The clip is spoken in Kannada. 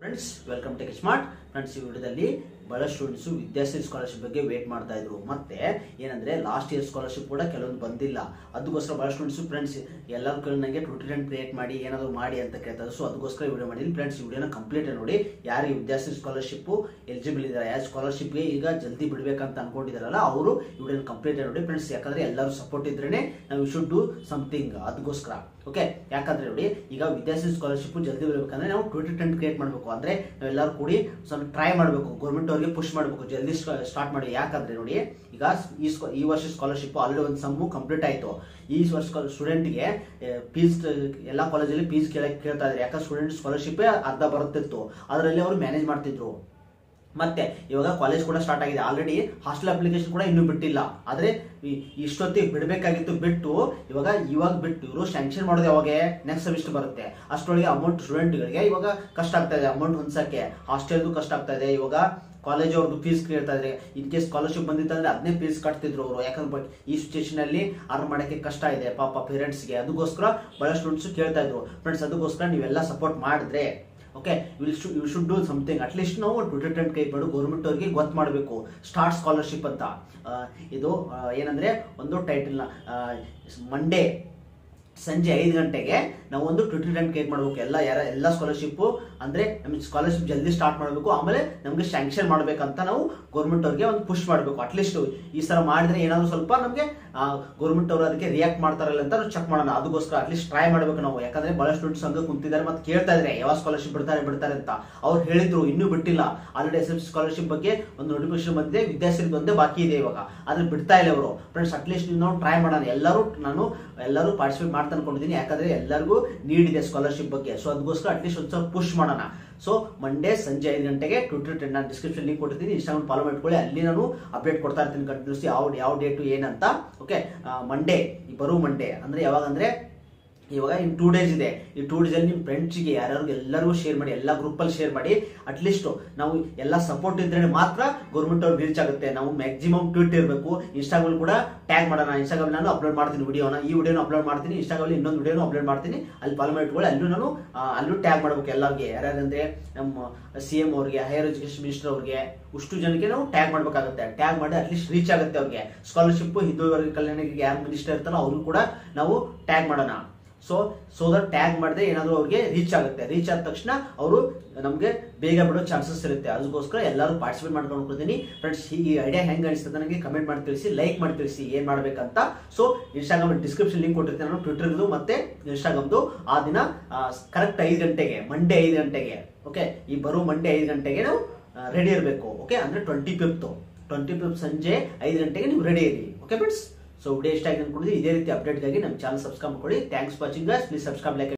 Friends welcome tech smart friends ಈ ವಿಡಿಯೋದಲ್ಲಿ ಬಹಳ ಸ್ಟೂಡೆಂಟ್ಸ್ ವಿದ್ಯಾರ್ಥಿ ಸ್ಕಾಲರ್ಶಿಪ್ ಬಗ್ಗೆ ವೇಟ್ ಮಾಡ್ತಾ ಇದ್ರು. ಮತ್ತೆ ಏನಂದ್ರೆ ಲಾಸ್ಟ್ ಇಯರ್ ಸ್ಕಾಲರ್ಶಿಪ್ ಕೂಡ ಕೆಲವೊಂದು ಬಂದಿಲ್ಲ. ಅದಕ್ಕೋಸ್ಕರ ಬಹಳ ಸ್ಟೂಡೆಂಟ್ಸ್ ಫ್ರೆಂಡ್ಸ್ ಎಲ್ಲರೂ ಕೇಳಿ ನನಗೆ ಟ್ವಿಟರ್ ಕ್ರಿಯೇಟ್ ಮಾಡಿ, ಏನಾದರೂ ಮಾಡಿ ಅಂತ ಕೇಳ್ತಾರೆ. ಸೊ ಅದಕ್ಕೋಸ್ಕರ ವಿಡಿಯೋ ಮಾಡಿದ್ದೀನಿ. ಫ್ರೆಂಡ್ಸ್ ಈ ವಿಡಿಯೋನ ಕಂಪ್ಲೀಟ್ ನೋಡಿ. ಯಾರಿಗೆ ವಿದ್ಯಾರ್ಥಿ ಸ್ಕಾಲರ್ಶಿಪ್ ಎಲಿಜಿಬಲ್ ಇದ್ದಾರೆ ಯಾವ ಸ್ಕಾಲರ್ಶಿಪ್ಗೆ ಈಗ ಜಲ್ದಿ ಬಿಡಬೇಕಂತ ಅನ್ಕೊಂಡಿದಾರಲ್ಲ ಅವರು ವಿಡಿಯೋನ ಕಂಪ್ಲೀಟ್ ನೋಡಿ. ಫ್ರೆಂಡ್ಸ್ ಯಾಕಂದ್ರೆ ಎಲ್ಲರೂ ಸಪೋರ್ಟ್ ಇದ್ರೇನೆ, ನಾವು ಶುಡ್ ಡೂ ಸಮಥಿಂಗ್ ಅದಕ್ಕೋಸ್ಕರ ಓಕೆ ಯಾಕಂದ್ರೆ ನೋಡಿ, ಈಗ ವಿದ್ಯಾರ್ಥಿ ಸ್ಕಾಲರ್ಶಿಪ್ ಜಲ್ದಿ ಬರಬೇಕಂದ್ರೆ ನಾವು ಟ್ವಿಟರ್ ಟ್ರೆಂಡ್ ಕ್ರಿಯೇಟ್ ಮಾಡಬೇಕು. ಅಂದ್ರೆ ನಾವೆಲ್ಲರೂ ಕೂಡಿ ಸ್ವಲ್ಪ ಟ್ರೈ ಮಾಡಬೇಕು. ಗೌರ್ಮೆಂಟ್ ಅವರಿಗೆ ಪುಷ್ ಮಾಡಬೇಕು. ಜಲ್ದಿ ಸ್ಟಾರ್ಟ್ ಮಾಡಿ. ಯಾಕಂದ್ರೆ ನೋಡಿ, ಈಗ ಈ ಈ ವರ್ಷ ಸ್ಕಾಲರ್ಶಿಪ್ ಆಲ್ರೆಡಿ ಒಂದು ಸಮ್ಮು ಕಂಪ್ಲೀಟ್ ಆಯ್ತು. ಈ ವರ್ಷ ಸ್ಟೂಡೆಂಟ್ಗೆ ಫೀಸ್ ಎಲ್ಲ ಕಾಲೇಜಲ್ಲಿ ಫೀಸ್ ಕೇಳಕ್ಕೆ ಕೇಳ್ತಾ ಇದ್ದಾರೆ ಯಾಕಂದ್ರೆ ಸ್ಟೂಡೆಂಟ್ ಸ್ಕಾಲರ್ಶಿಪ್ ಅರ್ಧ ಬರುತ್ತಿತ್ತು. ಅದರಲ್ಲಿ ಅವರು ಮ್ಯಾನೇಜ್ ಮಾಡ್ತಿದ್ರು. ಮತ್ತೆ ಇವಾಗ ಕಾಲೇಜ್ ಕೂಡ ಸ್ಟಾರ್ಟ್ ಆಗಿದೆ. ಆಲ್ರೆಡಿ ಹಾಸ್ಟೆಲ್ ಅಪ್ಲಿಕೇಶನ್ ಕೂಡ ಇನ್ನೂ ಬಿಟ್ಟಿಲ್ಲ. ಆದ್ರೆ ಇಷ್ಟೊತ್ತಿಗೆ ಬಿಡಬೇಕಾಗಿತ್ತು ಬಿಟ್ಟು, ಇವಾಗ ಇವಾಗ ಬಿಟ್ಟು ಇವರು ಸ್ಯಾಂಕ್ಷನ್ ಮಾಡೋದು ಯಾವಾಗ? ನೆಕ್ಸ್ಟ್ ಸೆಮಿಸ್ಟರ್ ಬರುತ್ತೆ. ಅಷ್ಟರೊಳಗೆ ಅಮೌಂಟ್ ಸ್ಟೂಡೆಂಟ್ಗಳಿಗೆ ಇವಾಗ ಕಷ್ಟ ಆಗ್ತಾ ಇದೆ. ಅಮೌಂಟ್ ಹೊಂದ್ಸಕ್ಕೆ ಹಾಸ್ಟೆಲ್ದು ಕಷ್ಟ ಆಗ್ತಾ ಇದೆ. ಇವಾಗ ಕಾಲೇಜ್ ಅವ್ರದ್ದು ಫೀಸ್ ಕೇಳ್ತಾ ಇದ್ರೆ. ಇನ್ ಕೇಸ್ ಸ್ಕಾಲರ್ಶಿಪ್ ಬಂದಿತ್ತಂದ್ರೆ ಅದನ್ನೇ ಫೀಸ್ ಕಟ್ತಿದ್ರು ಅವರು. ಯಾಕಂದ್ರೆ ಈ ಸಿಚುಯೇಷನ್ ಅಲ್ಲಿ ಅರ್ನ್ ಮಾಡೋಕ್ಕೆ ಕಷ್ಟ ಇದೆ. ಪಾಪ ಪೇರೆಂಟ್ಸ್ಗೆ ಅದಕ್ಕೋಸ್ಕರ ಬಹಳ ಸ್ಟೂಡೆಂಟ್ಸ್ ಕೇಳ್ತಾ ಇದ್ರು. ಫ್ರೆಂಡ್ಸ್ ಅದಕ್ಕೋಸ್ಕರ ನೀವೆಲ್ಲ ಸಪೋರ್ಟ್ ಮಾಡಿದ್ರೆ okay will you should do something at least ನಾವು ಟ್ವಿಟರ್ ಟ್ರೆಂಡ್ ಕೈ ಮಾಡು ಗೌರ್ಮೆಂಟ್ ಅವ್ರಿಗೆ ಗೊತ್ತು ಮಾಡಬೇಕು. ಸ್ಟಾರ್ಟ್ ಸ್ಕಾಲರ್ಶಿಪ್ ಅಂತ. ಇದು ಏನಂದ್ರೆ, ಒಂದು ಟೈಟಲ್ನ ಮಂಡೇ ಸಂಜೆ ಐದು ಗಂಟೆಗೆ ನಾವು ಒಂದು ಟ್ವಿಟರ್ ಟೈಮ್ ಕ್ರಿಯೇಟ್ ಮಾಡಬೇಕು. ಎಲ್ಲ ಯಾರ ಎಲ್ಲ ಸ್ಕಾಲರ್ಶಿಪ್ ಅಂದ್ರೆ ನಮಗೆ ಸ್ಕಾಲರ್ಶಿಪ್ ಜಲ್ದಿ ಸ್ಟಾರ್ಟ್ ಮಾಡಬೇಕು. ಆಮೇಲೆ ನಮಗೆ ಸ್ಯಾಂಕ್ಷನ್ ಮಾಡ್ಬೇಕಂತ ನಾವು ಗೌರ್ಮೆಂಟ್ ಅವ್ರಿಗೆ ಒಂದು ಪುಷ್ ಮಾಡಬೇಕು. ಅಟ್ಲೀಸ್ಟ್ ಈ ಸಲ ಮಾಡಿದ್ರೆ ಏನಾದ್ರು ಸ್ವಲ್ಪ ನಮಗೆ ಗೌರ್ಮೆಂಟ್ ಅವರು ಅದಕ್ಕೆ ರಿಯಾಕ್ಟ್ ಮಾಡ್ತಾರಲ್ಲ ಅಂತ ಚೆಕ್ ಮಾಡೋಣ. ಅದಕ್ಕೋಸ್ಕರ ಅಟ್ಲೀಸ್ಟ್ ಟ್ರೈ ಮಾಡಬೇಕು ನಾವು. ಯಾಕಂದ್ರೆ ಬಹಳ ಸ್ಟೂಡೆಂಟ್ಸ್ ಹಂಗೆ ಕುಂತಿದ್ದಾರೆ ಮತ್ತೆ ಕೇಳ್ತಾ ಇದ್ದಾರೆ ಯಾವ ಸ್ಕಾಲರ್ಶಿಪ್ ಬಿಡ್ತಾರೆ ಬಿಡ್ತಾರೆ ಅಂತ. ಅವ್ರು ಹೇಳಿದ್ರು, ಇನ್ನೂ ಬಿಟ್ಟಿಲ್ಲ. ಆಲ್ರೆಡಿ ಎಸ್ ಎಫ್ ಸ್ಕಾಲರ್ಶಿಪ್ ಬಗ್ಗೆ ಒಂದು ನೋಟಿಫಿಕೇಶನ್ ಬಂದಿದೆ. ವಿದ್ಯಾರ್ಥಿ ಒಂದೇ ಬಾಕಿ ಇದೆ ಇವಾಗ. ಆದ್ರೆ ಬಿಡ್ತಾ ಇಲ್ಲ ಅವರು ಫ್ರೆಂಡ್ಸ್ ಅಟ್ಲೀಸ್ಟ್ ನಾವು ಟ್ರೈ ಮಾಡೋಣ. ಎಲ್ಲರೂ ನಾನು ಎಲ್ಲರೂ ಪಾರ್ಟಿಸಿಪೇಟ್ ಮಾಡ್ತಾ ಅನ್ಕೊಂಡಿದ್ದೀನಿ ಯಾಕಂದ್ರೆ ಎಲ್ಲರಿಗೂ ನೀಡ್ ಇದೆ ಸ್ಕಾಲರ್ಶಿಪ್ ಬಗ್ಗೆ. ಸೊ ಅದಕ್ಕೋಸ್ಕರ ಅಟ್ಲೀಸ್ಟ್ ಒಂದು ಸ್ವಲ್ಪ ಪುಷ್ ಮಾಡೋಣ. ಸೊ ಮಂಡೇ ಸಂಜೆ ಐದು ಗಂಟೆಗೆ ಟ್ವಿಟರ್ ನಾನು ಡಿಸ್ಕ್ರಿಪ್ಷನ್ ಲಿಂಕ್ ಕೊಟ್ಟಿದ್ದೀನಿ ಇನ್ಸ್ಟಾಗ್ರಾಮ್ ಫಾಲೋ ಮಾಡ್ಕೊಳ್ಳಿ. ಅಲ್ಲಿ ನಾನು ಅಪ್ಡೇಟ್ ಕೊಡ್ತಾ ಇರ್ತೀನಿ. ಕಂಟಿನ್ಯೂಸ್ ಯಾವ ಯಾವ ಡೇಟು ಏನಂತ ಓಕೆ ಮಂಡೇ ಬರೋ ಮಂಡೇ ಅಂದ್ರೆ ಯಾವಾಗ ಅಂದ್ರೆ ಇವಾಗ ಇನ್ ಟೂ ಡೇಸ್ ಇದೆ. ಈ ಟೂ ಡೇಸ್ ಅಲ್ಲಿ ನಿಮ್ಮ ಫ್ರೆಂಡ್ಸ್ಗೆ ಯಾರ್ಯಾರು ಎಲ್ಲರಿಗೂ ಶೇರ್ ಮಾಡಿ, ಎಲ್ಲ ಗ್ರೂಪಲ್ಲಿ ಶೇರ್ ಮಾಡಿ ಅಟ್ಲೀಸ್ಟ್ ನಾವು ಎಲ್ಲ ಸಪೋರ್ಟ್ ಇದ್ರೆ ಮಾತ್ರ ಗೌರ್ಮೆಂಟ್ ಅವ್ರಿಗೆ ರೀಚ್ ಆಗುತ್ತೆ. ನಾವು ಮ್ಯಾಕ್ಸಿಮಮ್ ಟ್ವೀಟ್ ಇರಬೇಕು. ಇನ್ಸ್ಟಾಗ್ರಾಮ್ ಕೂಡ ಟ್ಯಾಗ್ ಮಾಡೋಣ. ಇನ್ಸ್ಟಾಗ್ರಾಮ್ ನಾನು ಅಪ್ಲೋಡ್ ಮಾಡ್ತೀನಿ ವಿಡಿಯೋನ. ಈ ವಿಡಿಯೋನ ಅಪ್ಲೋಡ್ ಮಾಡ್ತೀನಿ. ಇನ್ಸ್ಟಾಗ್ರಾಮ್ ಇನ್ನೊಂದು ವಿಡಿಯೋನ ಅಪ್ಲೋಡ್ ಮಾಡ್ತೀನಿ. ಅಲ್ಲಿ ಫಾಲೋ ಮಾಡಿಟ್ಕೊಳ್ಳಿ ಅಲ್ಲೂ ನಾನು ಅಲ್ಲೂ ಟ್ಯಾಗ್ ಮಾಡಬೇಕು ಎಲ್ಲರಿಗೆ. ಯಾರ್ಯಾರಂದ್ರೆ ನಮ್ಮ ಸಿ ಎಂ ಅವ್ರಿಗೆ ಹೈಯರ್ ಎಜುಕೇಶನ್ ಮಿನಿಸ್ಟರ್ ಅವ್ರಿಗೆ, ಅಷ್ಟು ಜನಕ್ಕೆ ನಾವು ಟ್ಯಾಗ್ ಮಾಡಬೇಕಾಗುತ್ತೆ. ಟ್ಯಾಗ್ ಮಾಡಿ ಅಟ್ಲೀಸ್ಟ್ ರೀಚ್ ಆಗುತ್ತೆ ಅವ್ರಿಗೆ. ಸ್ಕಾಲರ್ಶಿಪ್ ಹಿಂದೂ ವರ್ಗ ಕಲ್ಯಾಣಕ್ಕೆ ಯಾರು ಮಿನಿಸ್ಟರ್ ಇರ್ತಾರೋ ಅವ್ರಿಗೂ ಕೂಡ ನಾವು ಟ್ಯಾಗ್ ಮಾಡೋಣ. ಸೊ ಸೊ ದಟ್ ಟ್ಯಾಗ್ ಮಾಡಿದ್ರೆ ಏನಾದರೂ ಅವ್ರಿಗೆ ರೀಚ್ ಆಗುತ್ತೆ. ರೀಚ್ ಆದ ತಕ್ಷಣ ಅವರು ನಮಗೆ ಬೇಗ ಬಿಡೋ ಚಾನ್ಸಸ್ ಇರುತ್ತೆ. ಅದಕ್ಕೋಸ್ಕರ ಎಲ್ಲರೂ ಪಾರ್ಟಿಸಿಪೇಟ್ ಮಾಡ್ಕೊಂಡು ಹೋಗ್ತೀನಿ ಫ್ರೆಂಡ್ಸ್ ಈ ಐಡಿಯಾ ಹೆಂಗ್ ಅನಿಸ್ತದೆ ನನಗೆ ಕಮೆಂಟ್ ಮಾಡಿ ತಿಳಿಸಿ ಲೈಕ್ ಮಾಡಿ ತಿಳಿಸಿ ಏನ್ ಮಾಡ್ಬೇಕಂತ. ಸೊ ಇನ್ಸ್ಟಾಗ್ರಾಮ್ ಡಿಸ್ಕ್ರಿಪ್ಷನ್ ಲಿಂಕ್ ಕೊಟ್ಟಿರ್ತೀನಿ ನಾನು ಟ್ವಿಟರ್ದು ಮತ್ತೆ ಇನ್ಸ್ಟಾಗ್ರಾಮ್ದು ಆ ದಿನ ಕರೆಕ್ಟ್ ಐದು ಗಂಟೆಗೆ ಮಂಡೇ ಐದು ಗಂಟೆಗೆ ಓಕೆ ಈ ಬರೋ ಮಂಡೇ ಐದು ಗಂಟೆಗೆ ನಾವು ರೆಡಿ ಇರಬೇಕು ಓಕೆ ಅಂದ್ರೆ ಟ್ವೆಂಟಿ ಫಿಫ್ತ್ ಟ್ವೆಂಟಿ ಫಿಫ್ತ್ ಸಂಜೆ ಐದು ಗಂಟೆಗೆ ನೀವು ರೆಡಿ ಇರಿ ಓಕೆ ಫ್ರೆಂಡ್ಸ್ ಸೊ ವಿಡಿಯೋ ಇಷ್ಟ ಆಗಿದೆ ಅನ್ಕೊಂಡಿದ್ದೀವಿ ಇದೇ ರೀತಿ ಅಪ್ಡೇಟ್ಗಾಗಿ ನಮ್ಮ ಚಾನಲ್ ಸಬ್ಸ್ಕ್ರೈಬ್ ಮಾಡಿ thanks watching please subscribe like